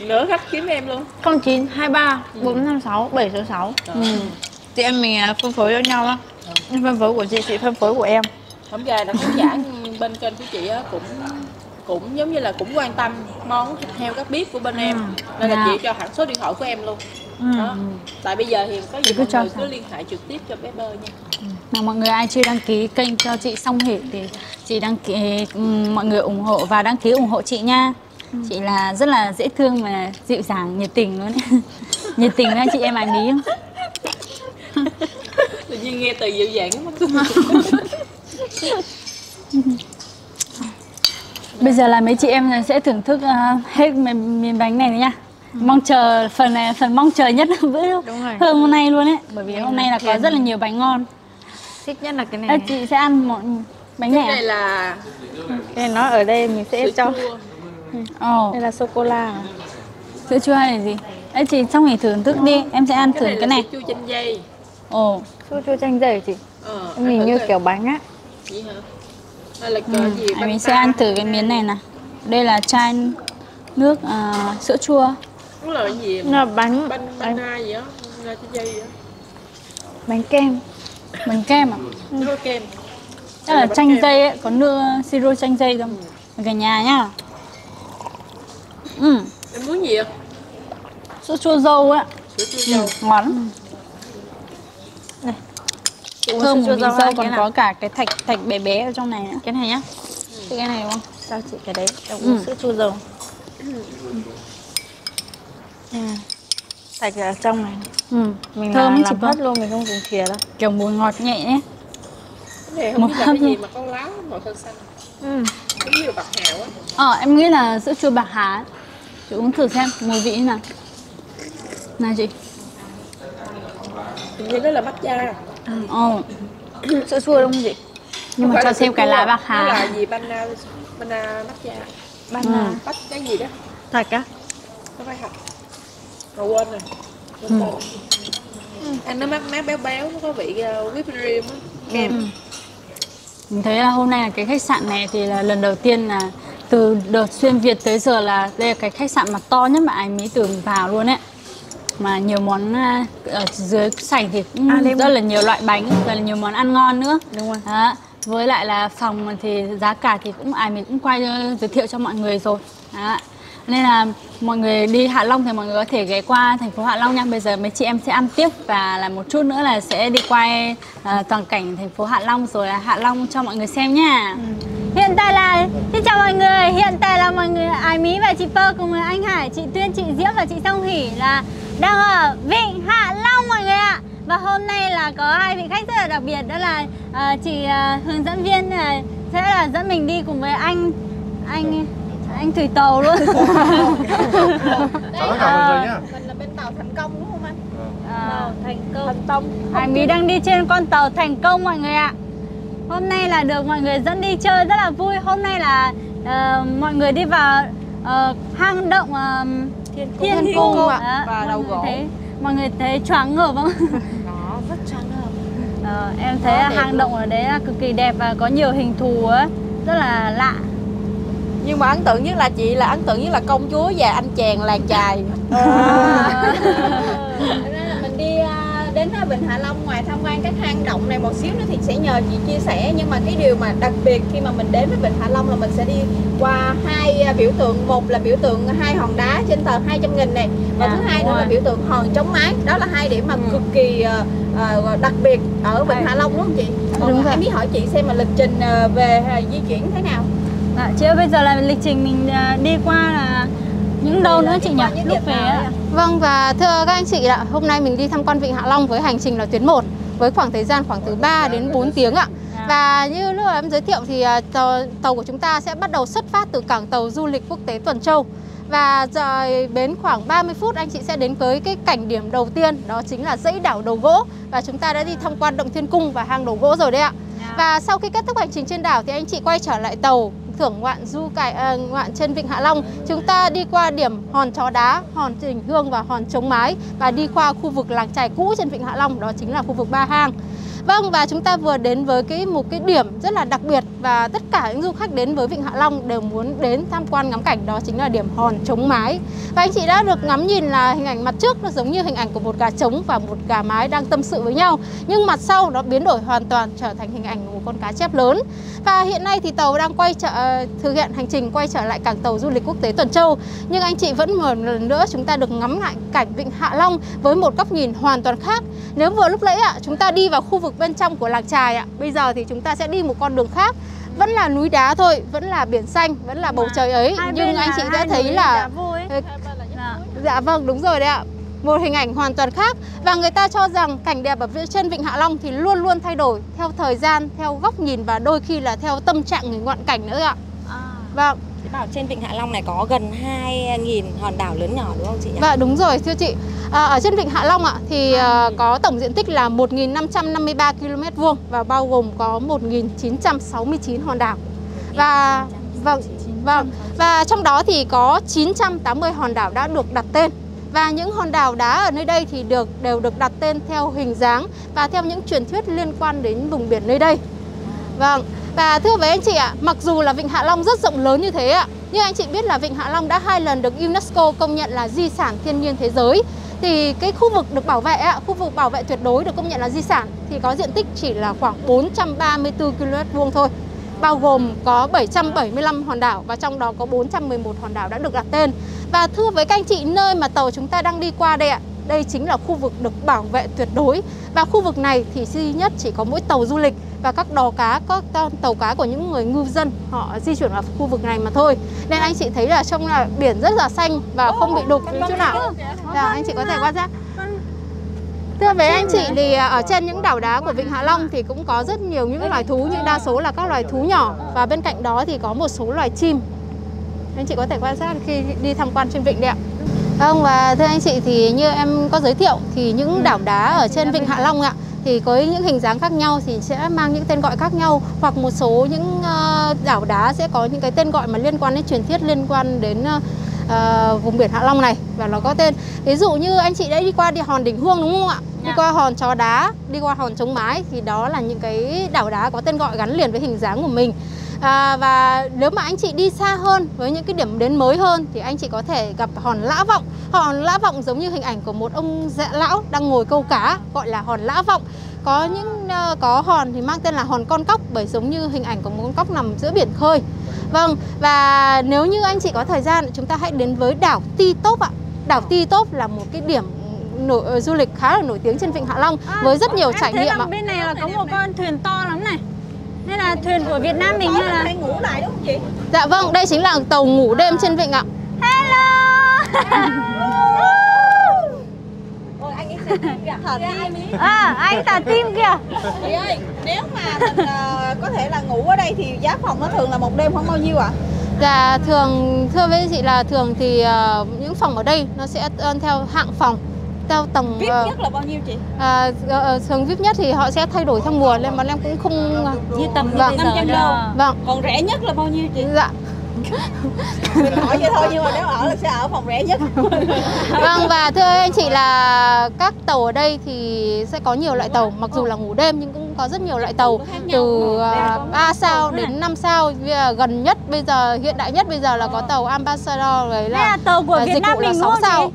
Nửa khách kiếm em luôn. 0923 456 766 ừ. chị em mình à, phân phối cho nhau á. Em phân phối của chị chị phân phối của em. Không gà là khán giả bên kênh của chị á cũng cũng giống như là cũng quan tâm món heo gác bếp của bên em. Nên là Dạ. chị cho hẳn số điện thoại của em luôn Ừ. đó. tại bây giờ thì có gì mọi người cứ liên hệ trực tiếp cho bé bơ nha Mà mọi người ai chưa đăng ký kênh cho chị Song Hỷ thì chị đăng ký ừm, mọi người ủng hộ và đăng ký ủng hộ chị nha. Chị là rất là dễ thương và dịu dàng, nhiệt tình luôn. nhiệt tình với chị em lý không? tự nhiên nghe từ dịu dàng mất Bây giờ là mấy chị em sẽ thưởng thức ờ, hết miếng, miếng bánh này nữa nha. Mong chờ phần này phần mong chờ nhất bữa Đúng rồi. hôm nay luôn ấy, bởi vì hôm nay là có rất là nhiều bánh ngon. thích nhất là cái này chị sẽ ăn một bánh cái này này là cái này nó ở đây mình sẽ sữa cho Ồ, đây là sô cô la sữa chua hay là gì? Ê, chị xong thì thưởng thức đi, em sẽ ăn cái thử này cái này. sữa chua chanh dây Ồ, sô chua chanh dày chị ờ mình như coi. kiểu bánh á Vậy hả hay là ừ. gì mình sẽ ăn thử cái miếng này nè. Đây là chai nước à, sữa chua. Nó là cái gì nó là bánh bánh bánh, gì á chanh dây gì á bánh kem Bánh kem à? có kem Chắc là chanh dây ấy, có nước siro chanh dây không? Ở cả nhà nhá. Ừ, em muốn gì ạ sữa chua dâu ấy. sữa chua dâu Ngon lắm. Chị uống Thơm của dâu dâu còn cái có cả cái thạch thạch bé bé ở trong này nữa. cái này nhá Thích cái này không? cho chị cái đấy em uống Ừ. sữa chua dầu ừ. Thạch ở trong này Ừ, mình thơm làm, chỉ làm có hấp luôn mình không dùng thìa đâu. Kiểu mùi ngọt nhẹ không Một biết là hấp cái gì mà con lá màu xanh xanh. Ừ. giống như bạc hào á. Ờ, em nghĩ là sữa chua bạc hà. Chị uống thử xem mùi vị như nào. Này chị. hình như nó là matcha Ồ, sữa chua đúng không chị? Nhưng mà Không phải cho thêm cái lá bạc nó là hà. gì? Bana bana matcha bánh Ừ. nào bách cái gì đó? Thạch á? Nó phải học mà quên rồi quên Ừ. tên. ăn nó mát mát béo béo nó có vị uh, whipped cream á kem Mình thấy là hôm nay là cái khách sạn này thì là lần đầu tiên là từ đợt xuyên Việt tới giờ là đây là cái khách sạn mà to nhất mà anh Mỹ từng vào luôn ấy. Mà nhiều món à, ở dưới sảnh thì cũng À, rất là nhiều loại bánh, rất là nhiều món ăn ngon nữa. đúng rồi Đó. Với lại là phòng thì giá cả thì cũng ai mình cũng quay ờ, giới thiệu cho mọi người rồi. Đó. Nên là mọi người đi Hạ Long thì mọi người có thể ghé qua thành phố Hạ Long nha. Bây giờ mấy chị em sẽ ăn tiếp và là một chút nữa là sẽ đi quay uh, toàn cảnh thành phố Hạ Long rồi là Hạ Long cho mọi người xem nha. Ừ. Hiện tại là xin chào mọi người. Hiện tại là mọi người Ái Mỹ và chị Pơ cùng với anh Hải, chị Tuyên, chị Diễm và chị Song Hỷ là đang ở Vịnh Hạ Long mọi người ạ. Và hôm nay là có hai vị khách rất là đặc biệt đó là uh, chị uh, hướng dẫn viên uh, sẽ là dẫn mình đi cùng với anh anh anh thủy tàu luôn. Chào tất cả mọi người nhé. mình là bên tàu thành công đúng không anh? Ờ, thành công. Thành công. Hải Mỹ đang đi trên con tàu thành công mọi người ạ. Hôm nay là được mọi người dẫn đi chơi rất là vui. Hôm nay là ờ, mọi người đi vào ờ, hang động ờ, thiên cung, Thiên Cung Cung ạ. Và mọi đầu người gỗ. thấy, Mọi người thấy choáng ngợp không? nó rất Ờ, em thấy hang động ở đấy là cực kỳ đẹp và có nhiều hình thù á. Rất là lạ nhưng mà ấn tượng nhất là chị là ấn tượng nhất là công chúa và anh chàng làng chài Nên là mình đi à, đến à, Vịnh Hạ Long ngoài tham quan các hang động này một xíu nữa thì sẽ nhờ chị chia sẻ nhưng mà cái điều mà đặc biệt khi mà mình đến với Vịnh Hạ Long là mình sẽ đi qua hai à, biểu tượng một là biểu tượng hai hòn đá trên tờ 200 nghìn này và Dạ, thứ hai đúng nữa là biểu tượng hòn chống mái đó là hai điểm mà Ừ. cực kỳ à, à, đặc biệt ở Vịnh Hay. Hạ Long đúng không chị? Còn Đúng rồi. em biết hỏi chị xem mà lịch trình à, về à, di chuyển thế nào? Dạ, chị ơi bây giờ là lịch trình mình ờ, đi qua là những đâu nữa chị nhỉ? những Lúc về ạ? Vâng và thưa các anh chị ạ, hôm nay mình đi tham quan Vịnh Hạ Long với hành trình là tuyến 1 với khoảng thời gian khoảng từ 3 đến 4 tiếng ạ. Và như lúc em giới thiệu thì à, tàu, tàu của chúng ta sẽ bắt đầu xuất phát từ cảng tàu du lịch quốc tế Tuần Châu. Và rồi bến khoảng 30 phút anh chị sẽ đến với cái cảnh điểm đầu tiên đó chính là dãy đảo đầu gỗ và chúng ta đã đi tham quan động thiên cung và hang đầu gỗ rồi đấy ạ. Dạ. Và sau khi kết thúc hành trình trên đảo thì anh chị quay trở lại tàu thưởng ngoạn du cải à, ngoạn trên vịnh Hạ Long. Chúng ta đi qua điểm hòn chó đá, hòn trình hương và hòn chống mái và đi qua khu vực làng chài cũ trên vịnh Hạ Long đó chính là khu vực Ba Hang. Vâng và chúng ta vừa đến với cái một cái điểm rất là đặc biệt và tất cả những du khách đến với Vịnh Hạ Long đều muốn đến tham quan ngắm cảnh đó chính là điểm hòn chống mái. Và anh chị đã được ngắm nhìn là hình ảnh mặt trước nó giống như hình ảnh của một gà trống và một gà mái đang tâm sự với nhau. Nhưng mặt sau nó biến đổi hoàn toàn trở thành hình ảnh của một con cá chép lớn. Và hiện nay thì tàu đang quay trở ờ, thực hiện hành trình quay trở lại cảng tàu du lịch quốc tế Tuần Châu. Nhưng anh chị vẫn một lần nữa chúng ta được ngắm lại cảnh Vịnh Hạ Long với một góc nhìn hoàn toàn khác. Nếu vừa lúc nãy ạ, chúng ta đi vào khu vực bên trong của làng trài ạ, bây giờ thì chúng ta sẽ đi một con đường khác. Vẫn là núi đá thôi, vẫn là biển xanh, vẫn là bầu trời ấy, Hai nhưng anh chị sẽ thấy là Dạ. Dạ vâng, đúng rồi đấy ạ. Một hình ảnh hoàn toàn khác và người ta cho rằng cảnh đẹp ở phía trên Vịnh Hạ Long thì luôn luôn thay đổi theo thời gian, theo góc nhìn và đôi khi là theo tâm trạng người ngoạn cảnh nữa ạ. À. Vâng. Chị bảo trên Vịnh Hạ Long này có gần 2.000 hòn đảo lớn nhỏ đúng không chị nhỉ? Dạ đúng rồi thưa chị. À, ở trên Vịnh Hạ Long ạ thì à, có tổng diện tích là 1.553 km vuông và bao gồm có 1.969 hòn đảo. Và vâng vâng và trong đó thì có 980 hòn đảo đã được đặt tên. Và những hòn đảo đá ở nơi đây thì được đều được đặt tên theo hình dáng và theo những truyền thuyết liên quan đến vùng biển nơi đây. Vâng, và thưa với anh chị ạ, mặc dù là Vịnh Hạ Long rất rộng lớn như thế ạ, nhưng anh chị biết là Vịnh Hạ Long đã hai lần được UNESCO công nhận là di sản thiên nhiên thế giới. Thì cái khu vực được bảo vệ ạ, khu vực bảo vệ tuyệt đối được công nhận là di sản thì có diện tích chỉ là khoảng 434 km vuông thôi. Bao gồm có 775 hòn đảo và trong đó có 411 hòn đảo đã được đặt tên. Và thưa với các anh chị, nơi mà tàu chúng ta đang đi qua đây ạ, đây chính là khu vực được bảo vệ tuyệt đối. Và khu vực này thì duy nhất chỉ có mỗi tàu du lịch và các đò cá, các tàu cá của những người ngư dân họ di chuyển vào khu vực này mà thôi. Nên anh chị thấy là trong là biển rất là xanh và không bị đục chút nào. Dạ, anh chị có thể quan sát. Thưa với anh chị thì à, ở trên những đảo đá của Vịnh Hạ Long thì cũng có rất nhiều những loài thú nhưng đa số là các loài thú nhỏ và bên cạnh đó thì có một số loài chim. Anh chị có thể quan sát khi đi tham quan trên vịnh đấy ạ. Vâng và thưa anh chị thì như em có giới thiệu thì những đảo đá ở trên Vịnh Hạ Long ạ thì có những hình dáng khác nhau thì sẽ mang những tên gọi khác nhau hoặc một số những ờ, đảo đá sẽ có những cái tên gọi mà liên quan đến truyền thuyết liên quan đến ờ, vùng biển Hạ Long này và nó có tên. Ví dụ như anh chị đã đi qua đi hòn đỉnh hương đúng không ạ? Đi Dạ. qua hòn chó đá đi qua hòn trống mái thì đó là những cái đảo đá có tên gọi gắn liền với hình dáng của mình À, và nếu mà anh chị đi xa hơn với những cái điểm đến mới hơn thì anh chị có thể gặp hòn lã vọng. Hòn lã vọng giống như hình ảnh của một ông dạ lão đang ngồi câu cá gọi là hòn lã vọng. Có những ờ, có hòn thì mang tên là hòn con cóc bởi giống như hình ảnh của một con cóc nằm giữa biển khơi. Vâng và nếu như anh chị có thời gian chúng ta hãy đến với đảo Ti Tốp ạ. Đảo Ti Tốp là một cái điểm nổi, ờ, du lịch khá là nổi tiếng trên vịnh Hạ Long với rất nhiều trải nghiệm ạ. bên này là có một con thuyền to lắm này đây là thuyền của Việt Nam mình hay là hay ngủ lại đúng không chị? Dạ vâng đây chính là tàu ngủ đêm trên vịnh ạ. Ôi anh ấy sẽ kìa. Thật đi à anh thả tim kìa. Chị ơi nếu mà mình ờ, có thể là ngủ ở đây thì giá phòng nó thường là một đêm khoảng bao nhiêu ạ? Dạ thường thưa với chị là thường thì ờ, những phòng ở đây nó sẽ ơn theo hạng phòng theo tầng VIP ờ, nhất là bao nhiêu chị? à, ờ, thường VIP nhất thì họ sẽ thay đổi theo mùa nên bọn em cũng không Như tầm như Vâng. bây giờ 500 đây. đô. Vâng. Còn rẻ nhất là bao nhiêu chị? Dạ. Mình hỏi vậy thôi nhưng mà nếu ở là sẽ ở phòng rẻ nhất. Vâng và thưa anh chị là các tàu ở đây thì sẽ có nhiều loại tàu mặc dù là ngủ đêm nhưng cũng có rất nhiều loại tàu từ à, 3 sao đến 5 sao Bây giờ gần nhất bây giờ hiện đại nhất bây giờ là có tàu Ambassador đấy là là tàu của à, Việt dịch Nam vụ là mình đúng 6 không sao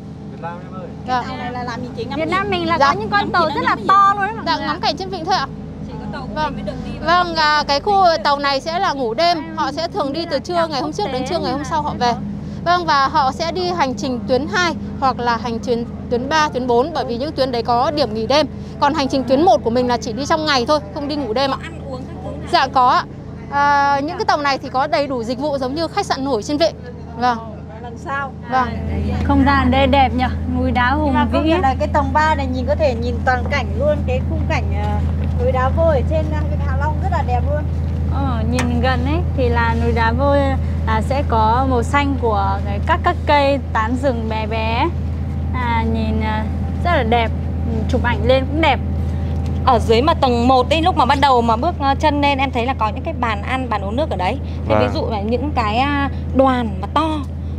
Vâng. tàu này là làm gì chị? Ngắm Việt? Nam mình là Dạ. có những con Ngắm tàu rất đó, là to luôn đấy mọi Dạ, người ngắm cảnh trên vịnh thôi ạ. Chị có tàu của Vâng. chị mới được đi Vâng, à, cái khu tàu này sẽ là ngủ đêm. Họ sẽ thường đi từ trưa ngày hôm trước đến trưa ngày hôm sau họ về. Vâng, và họ sẽ đi hành trình tuyến 2 hoặc là hành trình tuyến 3, tuyến 4 Bởi vì những tuyến đấy có điểm nghỉ đêm. Còn hành trình tuyến 1 của mình là chỉ đi trong ngày thôi, không đi ngủ đêm ạ. Ăn uống các thứ nào? Dạ có ạ. À, Những cái tàu này thì có đầy đủ dịch vụ giống như khách sạn nổi trên vịnh. Vâng, sau vâng không gian đây đẹp nhỉ núi đá hùng vĩ là cái tầng 3 này nhìn có thể nhìn toàn cảnh luôn cái khung cảnh ờ, núi đá vôi ở trên vịnh Hạ Long rất là đẹp luôn. ờ, nhìn gần ấy thì là núi đá vôi là sẽ có màu xanh của cái, các các cây tán rừng bé bé à, nhìn à, rất là đẹp chụp ảnh lên cũng đẹp Ở dưới mà tầng 1 ấy lúc mà bắt đầu mà bước ờ, chân lên em thấy là có những cái bàn ăn, bàn uống nước ở đấy. Thế Vâng. ví dụ là những cái à, đoàn mà to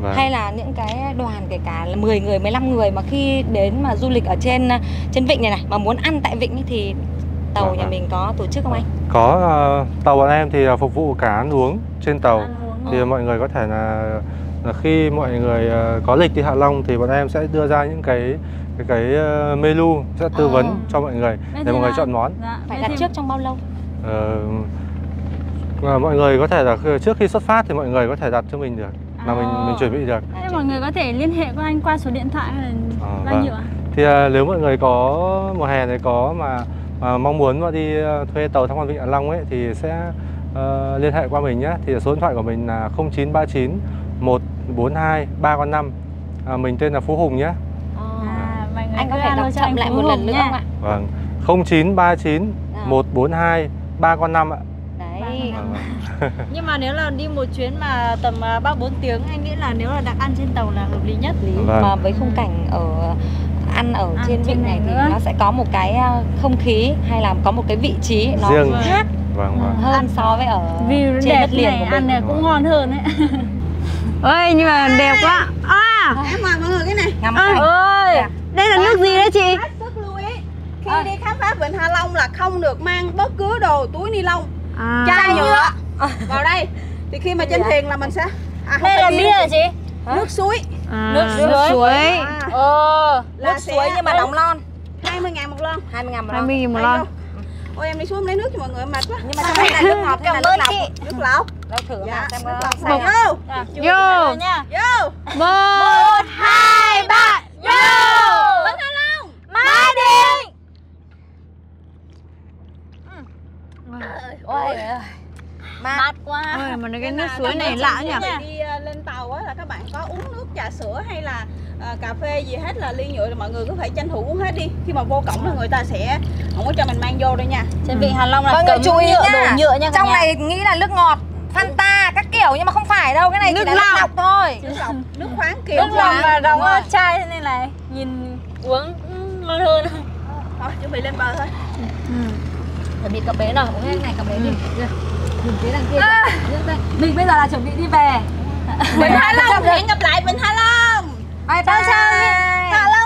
Vâng. hay là những cái đoàn kể cả là 10 người, 15 người mà khi đến mà du lịch ở trên trên vịnh này này mà muốn ăn tại vịnh ấy thì tàu Vâng, nhà vâng. mình có tổ chức không anh? Có ờ, tàu bọn em thì ờ, phục vụ cả ăn uống trên tàu ăn uống thì mọi người có thể là, là khi mọi người ờ, có lịch đi Hạ Long thì bọn em sẽ đưa ra những cái cái cái menu sẽ tư À. vấn cho mọi người để mọi người là- chọn món. dạ, Phải đặt thì- trước trong bao lâu? Ờ, mọi người có thể là trước khi xuất phát thì mọi người có thể đặt cho mình được là mình mình chuẩn bị được. Thế mọi người có thể liên hệ với anh qua số điện thoại hay là Ờ, bao vâng. nhiêu ạ? Thì à, nếu mọi người có mùa hè này có mà, mà mong muốn mà đi à, thuê tàu tham quan Vịnh Hạ Long ấy thì sẽ ờ, liên hệ qua mình nhé. Thì số điện thoại của mình là 0939 142 3con À, mình tên là Phú Hùng nhé. Ờ. À, mọi người Anh có thể đọc chậm lại Phú một lần Hùng nữa không ạ? Vâng. 0939 À. 142 3con 5 ạ. Đấy, Vâng. vâng vâng Nhưng mà nếu là đi một chuyến mà tầm à, ba bốn tiếng anh nghĩ là nếu là đặt ăn trên tàu là hợp lý nhất. lý Vâng. mà với khung cảnh ở ăn ở Ăn trên vịnh này này thì nữa. nó sẽ có một cái à, không khí hay là có một cái vị trí nó Riêng. khác vâng vâng hơn so với ở View trên đất liền này, của ăn này cũng ngon hơn ấy. Ôi nhưng mà đẹp quá. À, em mời mọi người cái này ngắm ơi, cảnh ơi, Đẹp. đây là nước gì đấy chị? hết sức lưu ý khi đi khám phá vịnh Hạ Long là không được mang bất cứ đồ túi ni lông À. chai nhựa. vào đây. Thì khi mà trên thuyền là mình sẽ à, không Đây phải là bia, hả chị? nước suối. À, Nước suối. suối. À. Ờ, nước suối nhưng mà đóng lon. 20 ngàn một lon. 20 ngàn một lon. 20 000 một lon. ôi em đi xuống lấy nước cho mọi người mệt quá. Nhưng mà trong là nước ngọt hay là nước lọc? nước lọc. Đâu thử dạ xem có nước lọc vô. Vô. nha. Vô. Một, hai, ba, vô. Vịnh Hạ Long Mai Đình. Ôi Mát quá. Ôi, mà cái nước suối này lạ nhỉ? Đi ờ, lên tàu á là các bạn có uống nước trà sữa hay là ờ, cà phê gì hết là ly nhựa mọi người cứ phải tranh thủ uống hết đi. Khi mà vô cổng là người ta sẽ không có cho mình mang vô đâu nha. Trên vịnh Hạ Long là mọi người chú ý nhựa, nha. đồ nhựa nha trong nhà. này nghĩ là nước ngọt Fanta các kiểu nhưng mà không phải đâu cái này Nước chỉ là lọc. lọc thôi. Nước lọc. Nước khoáng kiểu Nước lòng mà đóng chai thế này này Nhìn uống ngon hơn. Thôi chuẩn bị lên bờ thôi chuẩn bị cặp bế nào uống cái này cặp bế đi nhìn phía đằng kia kìa. mình bây giờ là chuẩn bị đi về. Vịnh Hạ Long hẹn gặp lại Vịnh Hạ Long bye bye